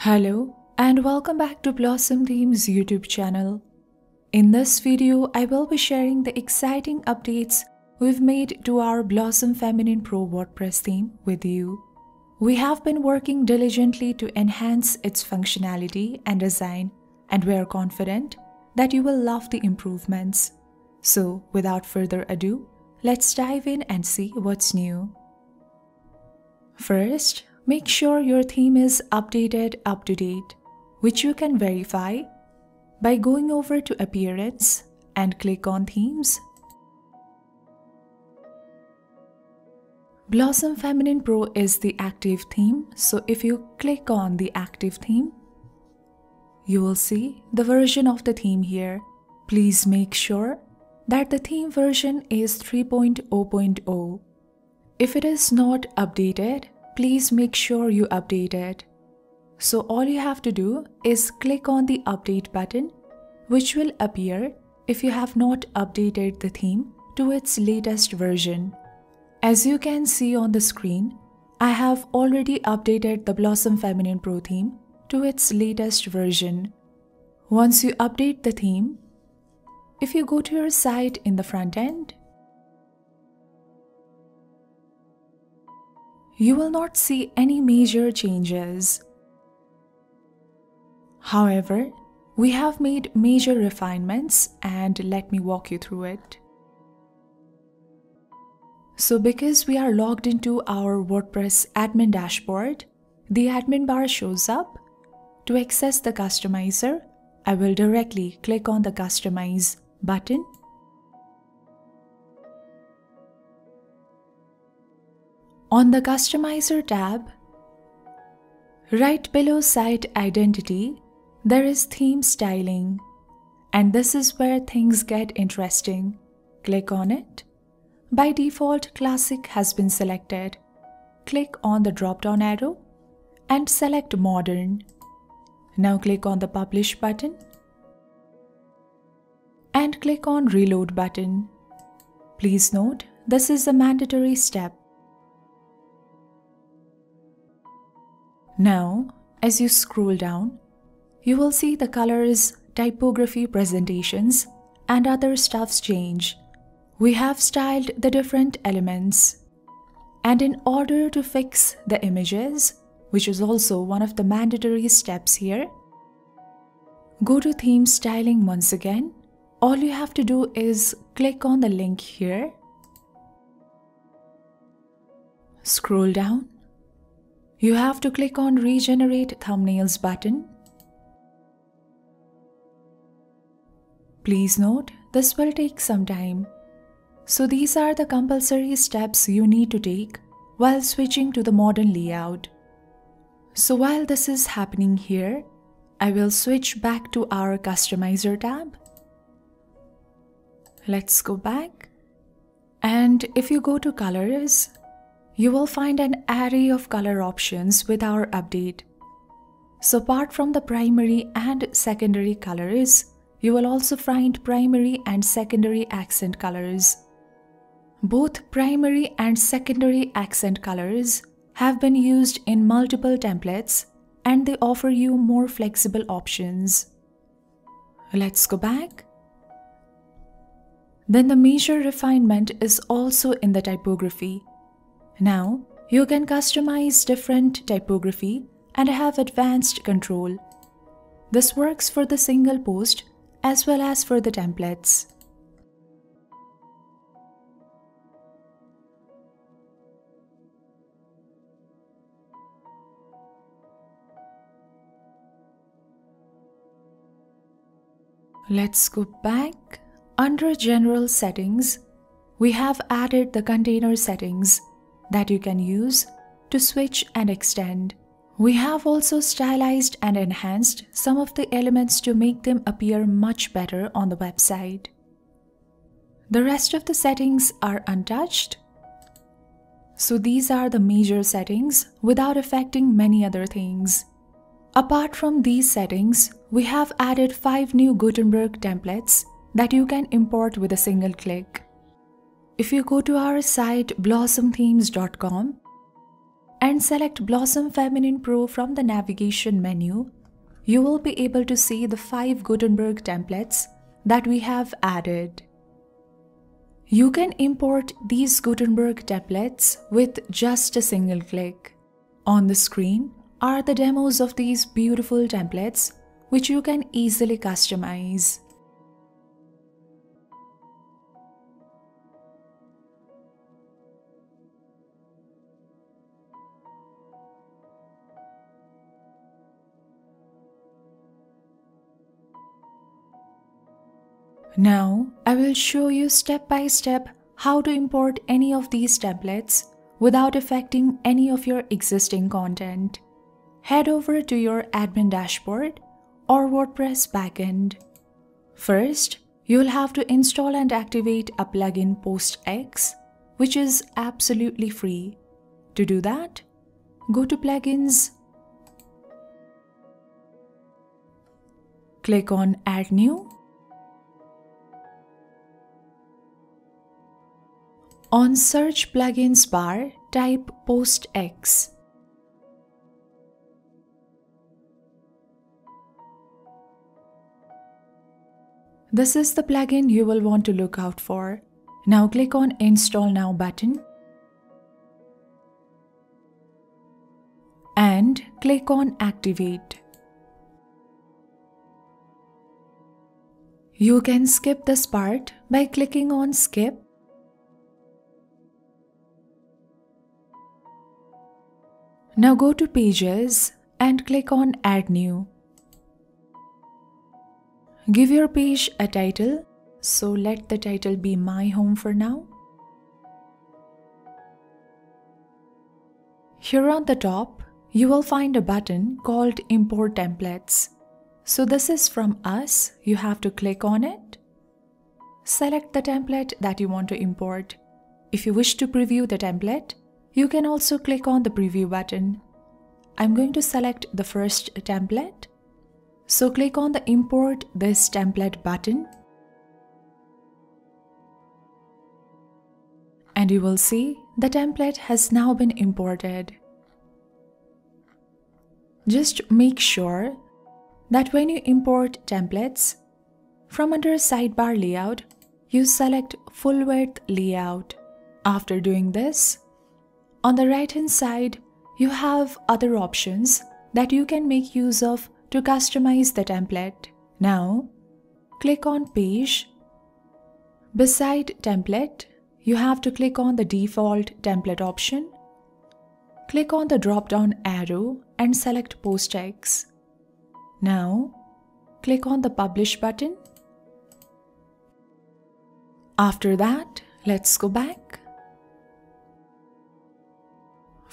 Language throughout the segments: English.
Hello and welcome back to Blossom Themes YouTube channel. In this video, I will be sharing the exciting updates we've made to our Blossom Feminine Pro WordPress theme with you. We have been working diligently to enhance its functionality and design and we are confident that you will love the improvements. So, without further ado, let's dive in and see what's new. First, make sure your theme is updated up to date, which you can verify by going over to Appearance and click on Themes. Blossom Feminine Pro is the active theme, so if you click on the active theme, you will see the version of the theme here. Please make sure that the theme version is 3.0.0. If it is not updated, please make sure you update it. So all you have to do is click on the update button which will appear if you have not updated the theme to its latest version. As you can see on the screen, I have already updated the Blossom Feminine Pro theme to its latest version. Once you update the theme, if you go to your site in the front end, you will not see any major changes. However, we have made major refinements and let me walk you through it. So because we are logged into our WordPress admin dashboard, the admin bar shows up. To access the customizer, I will directly click on the customize button. On the customizer tab, right below site identity, there is theme styling. And this is where things get interesting. Click on it. By default, Classic has been selected. Click on the drop down arrow and select Modern. Now click on the Publish button and click on Reload button. Please note, this is a mandatory step. Now, as you scroll down, you will see the colors, typography presentations, and other stuffs change. We have styled the different elements. And in order to fix the images, which is also one of the mandatory steps here, go to theme styling once again all you have to do is click on the link here, scroll down, you have to click on regenerate thumbnails button. Please note this will take some time. So these are the compulsory steps you need to take while switching to the modern layout. So while this is happening here, I will switch back to our customizer tab Let's go back. And if you go to colors, you will find an array of color options with our update. So apart from the primary and secondary colors, you will also find primary and secondary accent colors. Both primary and secondary accent colors have been used in multiple templates and they offer you more flexible options. Let's go back then the major refinement is also in the typography. Now, you can customize different typography and have advanced control. This works for the single post as well as for the templates. Let's go back under General Settings, we have added the container settings that you can use to switch and extend. We have also stylized and enhanced some of the elements to make them appear much better on the website. The rest of the settings are untouched. So these are the major settings without affecting many other things. Apart from these settings, we have added 5 new Gutenberg templates that you can import with a single click. If you go to our site blossomthemes.com and select Blossom Feminine Pro from the navigation menu, you will be able to see the 5 Gutenberg templates that we have added. You can import these Gutenberg templates with just a single click. On the screen are the demos of these beautiful templates which you can easily customize. Now, I will show you step by step how to import any of these templates without affecting any of your existing content. Head over to your admin dashboard or WordPress backend. First, you'll have to install and activate a plugin PostX, which is absolutely free. To do that, go to Plugins, click on Add New, On Search Plugins bar, type PostX. This is the plugin you will want to look out for. Now click on Install Now button and click on Activate. You can skip this part by clicking on Skip Now go to Pages and click on Add New. Give your page a title, so let the title be My Home for now. Here on the top, you will find a button called Import Templates. So this is from us, you have to click on it. Select the template that you want to import. If you wish to preview the template, you can also click on the preview button. I'm going to select the first template. So click on the import this template button. And you will see the template has now been imported. Just make sure that when you import templates, from under sidebar layout, you select full width layout. After doing this, on the right hand side, you have other options that you can make use of to customize the template. Now, click on Page. Beside Template, you have to click on the default template option. Click on the drop-down arrow and select PostX. Now, click on the Publish button. After that, let's go back.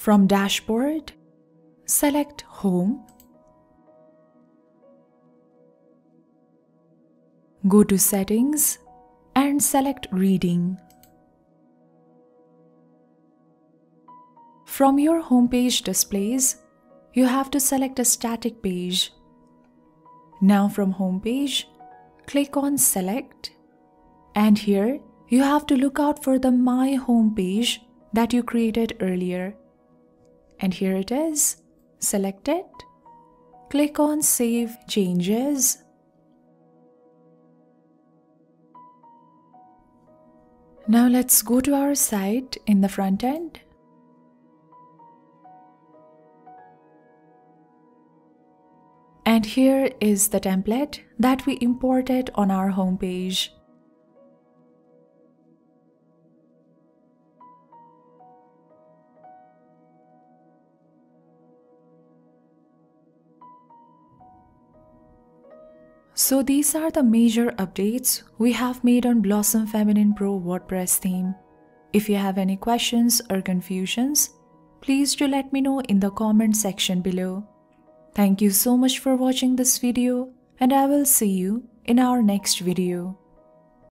From Dashboard, select Home. Go to Settings and select Reading. From your homepage displays, you have to select a static page. Now from homepage, click on Select and here you have to look out for the My Home page that you created earlier and here it is. Select it. Click on Save Changes. Now let's go to our site in the front end. And here is the template that we imported on our homepage. So these are the major updates we have made on Blossom Feminine Pro WordPress theme. If you have any questions or confusions, please do let me know in the comment section below. Thank you so much for watching this video and I will see you in our next video.